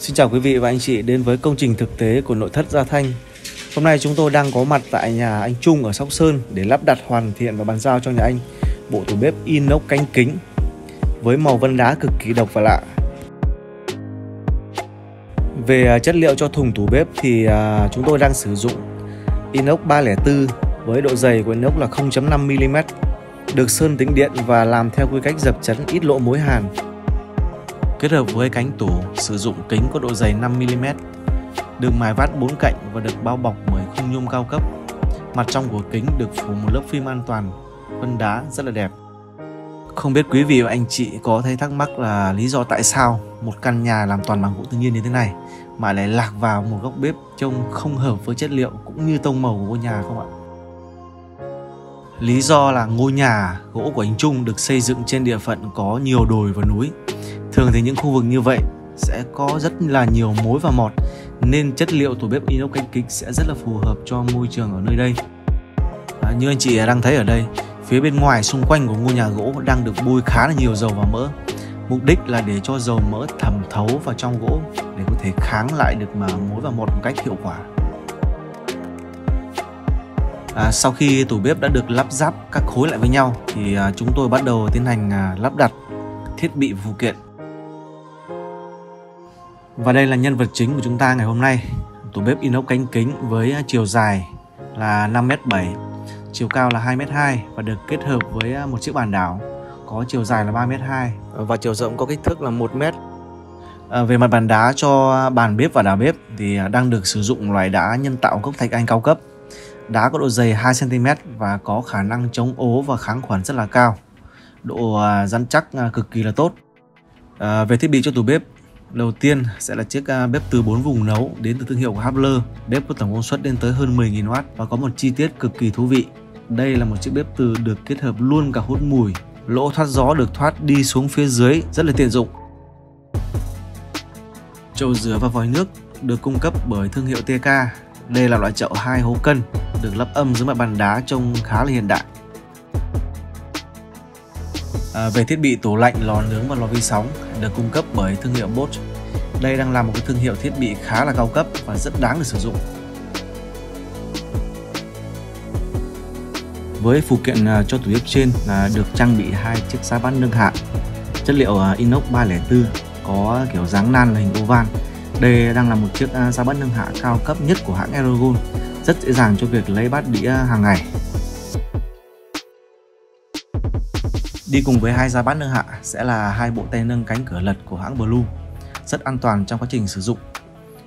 Xin chào quý vị và anh chị đến với công trình thực tế của nội thất Gia Thanh. Hôm nay chúng tôi đang có mặt tại nhà anh Trung ở Sóc Sơn để lắp đặt hoàn thiện và bàn giao cho nhà anh bộ tủ bếp inox cánh kính với màu vân đá cực kỳ độc và lạ. Về à, chất liệu cho thùng tủ bếp thì à, chúng tôi đang sử dụng inox 304 với độ dày của inox là 0.5mm được sơn tính điện và làm theo quy cách dập chấn ít lỗ mối hàn Kết hợp với cánh tủ sử dụng kính có độ dày 5mm, được mài vát bốn cạnh và được bao bọc bởi khung nhôm cao cấp. Mặt trong của kính được phủ một lớp phim an toàn, vân đá rất là đẹp. Không biết quý vị và anh chị có thấy thắc mắc là lý do tại sao một căn nhà làm toàn bằng gỗ tự nhiên như thế này mà lại lạc vào một góc bếp trông không hợp với chất liệu cũng như tông màu của ngôi nhà không ạ? Lý do là ngôi nhà gỗ của anh Trung được xây dựng trên địa phận có nhiều đồi và núi Thường thì những khu vực như vậy sẽ có rất là nhiều mối và mọt nên chất liệu tủ bếp inox canh kính sẽ rất là phù hợp cho môi trường ở nơi đây. À, như anh chị đang thấy ở đây, phía bên ngoài xung quanh của ngôi nhà gỗ đang được bôi khá là nhiều dầu và mỡ. Mục đích là để cho dầu mỡ thẩm thấu vào trong gỗ để có thể kháng lại được mà mối và mọt một cách hiệu quả. À, sau khi tủ bếp đã được lắp ráp các khối lại với nhau thì à, chúng tôi bắt đầu tiến hành à, lắp đặt thiết bị phụ kiện và đây là nhân vật chính của chúng ta ngày hôm nay. Tủ bếp inox cánh kính với chiều dài là 5m7 Chiều cao là 2m2 và được kết hợp với một chiếc bàn đảo có chiều dài là 3m2 và chiều rộng có kích thước là 1m à, Về mặt bàn đá cho bàn bếp và đảo bếp thì đang được sử dụng loại đá nhân tạo gốc thạch anh cao cấp. Đá có độ dày 2cm và có khả năng chống ố và kháng khuẩn rất là cao. Độ à, rắn chắc à, cực kỳ là tốt. À, Về thiết bị cho tủ bếp Đầu tiên sẽ là chiếc à, bếp từ 4 vùng nấu đến từ thương hiệu của Habler. Bếp có tổng công suất lên tới hơn 10.000W và có một chi tiết cực kỳ thú vị. Đây là một chiếc bếp từ được kết hợp luôn cả hút mùi. Lỗ thoát gió được thoát đi xuống phía dưới rất là tiện dụng. Chậu rửa và vòi nước được cung cấp bởi thương hiệu TK. Đây là loại chậu hai hố cân, được lắp âm dưới mặt bàn đá trông khá là hiện đại. À, về thiết bị tủ lạnh, lò nướng và lò vi sóng được cung cấp bởi thương hiệu Bosch. Đây đang là một cái thương hiệu thiết bị khá là cao cấp và rất đáng để sử dụng. Với phụ kiện à, cho tủ bếp trên là được trang bị hai chiếc giá bát nâng hạ chất liệu à, inox 304 có kiểu dáng nan là hình oval. Đây đang là một chiếc à, giá bát nâng hạ cao cấp nhất của hãng Aerogon, rất dễ dàng cho việc lấy bát đĩa hàng ngày Đi cùng với hai giá bát nâng hạ sẽ là hai bộ tay nâng cánh cửa lật của hãng Bloom, rất an toàn trong quá trình sử dụng.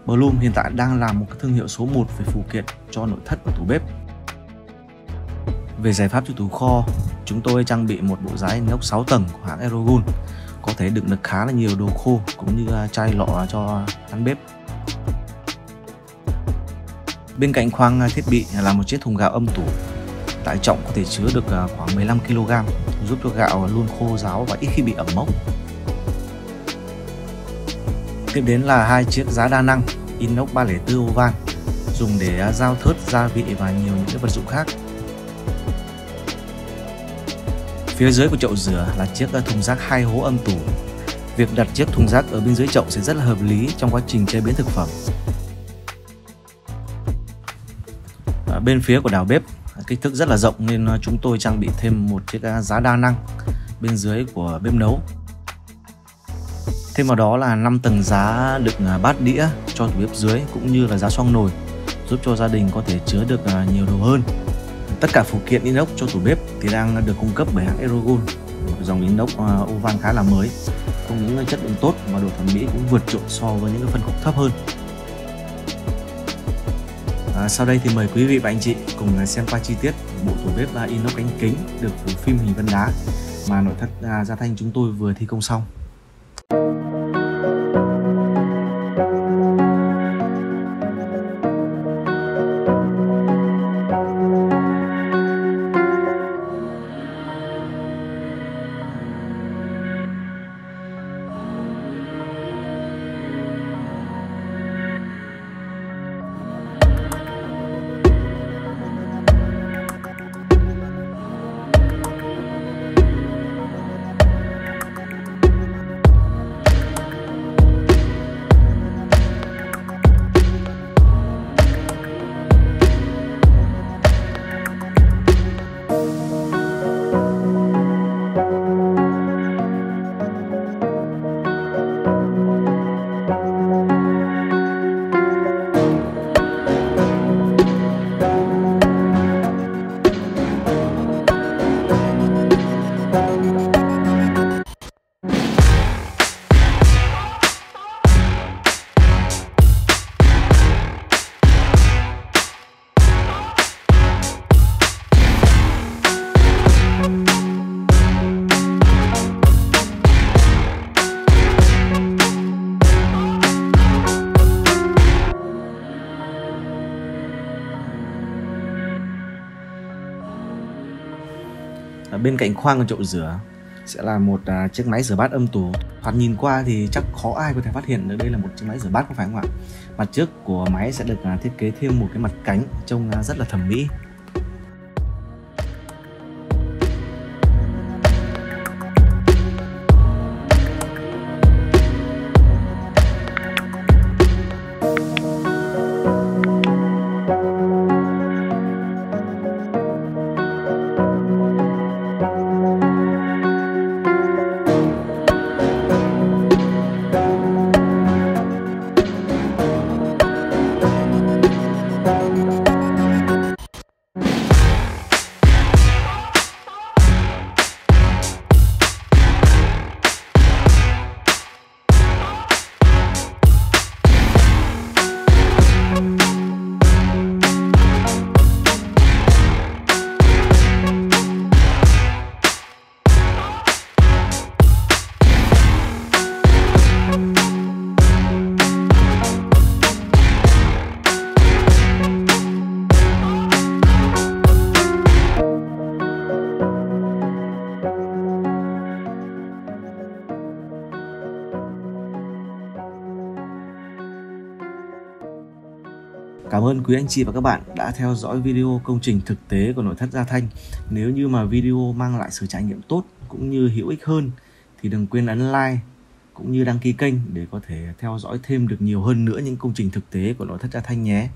Bloom hiện tại đang là một thương hiệu số 1 về phụ kiện cho nội thất và tủ bếp. Về giải pháp cho tủ kho, chúng tôi trang bị một bộ giá inox 6 tầng của hãng Aerogun, có thể đựng được khá là nhiều đồ khô cũng như à, chai lọ cho ăn bếp. Bên cạnh khoang à, thiết bị là một chiếc thùng gạo âm tủ tải trọng có thể chứa được à, khoảng 15 kg, giúp cho gạo luôn khô ráo và ít khi bị ẩm mốc. Tiếp đến là hai chiếc giá đa năng inox 304 oval dùng để à, giao thớt, gia vị và nhiều những vật dụng khác. Phía dưới của chậu rửa là chiếc à, thùng rác hai hố âm tủ. Việc đặt chiếc thùng rác ở bên dưới chậu sẽ rất là hợp lý trong quá trình chế biến thực phẩm. Ở bên phía của đảo bếp kích thước rất là rộng nên à, chúng tôi trang bị thêm một chiếc à, giá đa năng bên dưới của bếp nấu. Thêm vào đó là 5 tầng giá đựng à, bát đĩa cho tủ bếp dưới cũng như là giá xoong nồi, giúp cho gia đình có thể chứa được nhiều đồ hơn. Tất cả phụ kiện inox cho tủ bếp thì đang được cung cấp bởi hãng Aerogon một dòng inox oval khá là mới. Có những chất lượng tốt và độ thẩm mỹ cũng vượt trội so với những phân khúc thấp hơn. À, sau đây thì mời quý vị và anh chị cùng à, xem qua chi tiết bộ tủ bếp à, inox cánh kính được phim hình vân đá mà nội thất à, Gia Thanh chúng tôi vừa thi công xong. Bên cạnh khoang của chậu rửa sẽ là một à, chiếc máy rửa bát âm tủ thoạt nhìn qua thì chắc khó ai có thể phát hiện được đây là một chiếc máy rửa bát có phải không ạ? Mặt trước của máy sẽ được à, thiết kế thêm một cái mặt cánh trông à, rất là thẩm mỹ. Cảm ơn quý anh chị và các bạn đã theo dõi video công trình thực tế của nội thất Gia Thanh. Nếu như mà video mang lại sự trải nghiệm tốt cũng như hữu ích hơn, thì đừng quên ấn like cũng như đăng ký kênh để có thể theo dõi thêm được nhiều hơn nữa những công trình thực tế của nội thất Gia Thanh nhé.